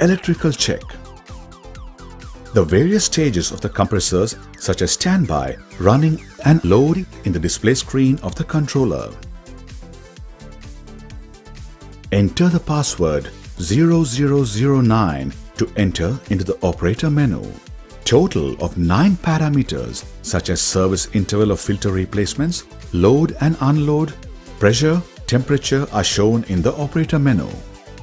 Electrical check. The various stages of the compressors such as standby, running and loading in the display screen of the controller. Enter the password 0009 to enter into the operator menu. Total of 9 parameters such as service interval of filter replacements, load and unload, pressure, temperature are shown in the operator menu.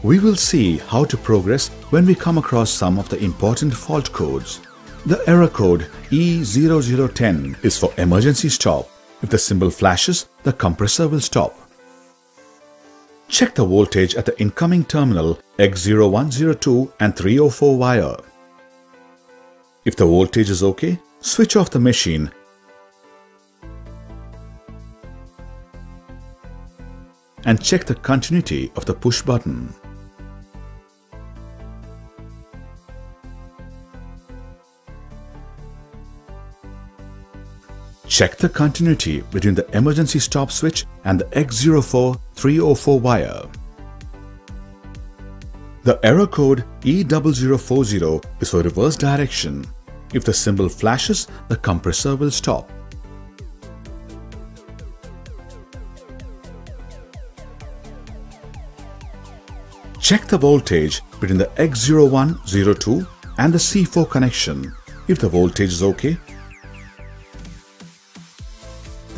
We will see how to progress when we come across some of the important fault codes. The error code E0010 is for emergency stop. If the symbol flashes, the compressor will stop. Check the voltage at the incoming terminal X0102 and 304 wire. If the voltage is OK, switch off the machine and check the continuity of the push button. Check the continuity between the emergency stop switch and the X04 304 wire. The error code E0040 is for reverse direction. If the symbol flashes, the compressor will stop. Check the voltage between the X0102 and the C4 connection. If the voltage is OK,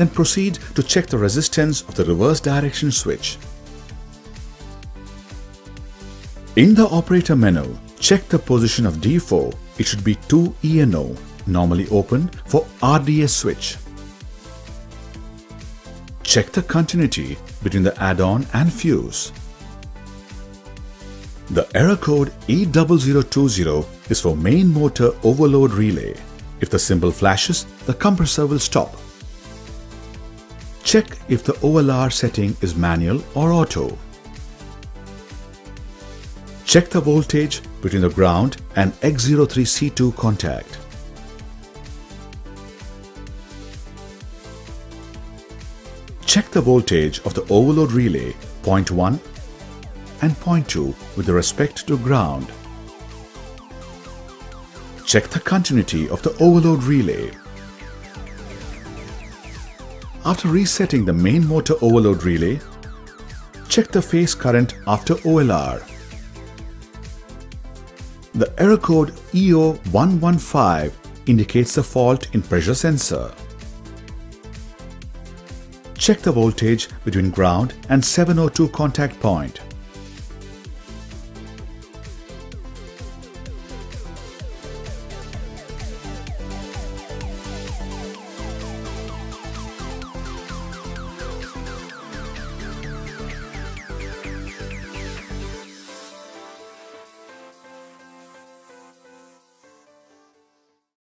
then proceed to check the resistance of the reverse direction switch. In the operator menu, check the position of D4. It should be 2 ENO, normally open for RDS switch. Check the continuity between the add-on and fuse. The error code E0020 is for main motor overload relay. If the symbol flashes, the compressor will stop. Check if the OLR setting is manual or auto. Check the voltage between the ground and X03C2 contact. Check the voltage of the overload relay 0.1 and 0.2 with respect to ground. Check the continuity of the overload relay after resetting the main motor overload relay, check the phase current after OLR. The error code EO115 indicates the fault in pressure sensor. Check the voltage between ground and 702 contact point.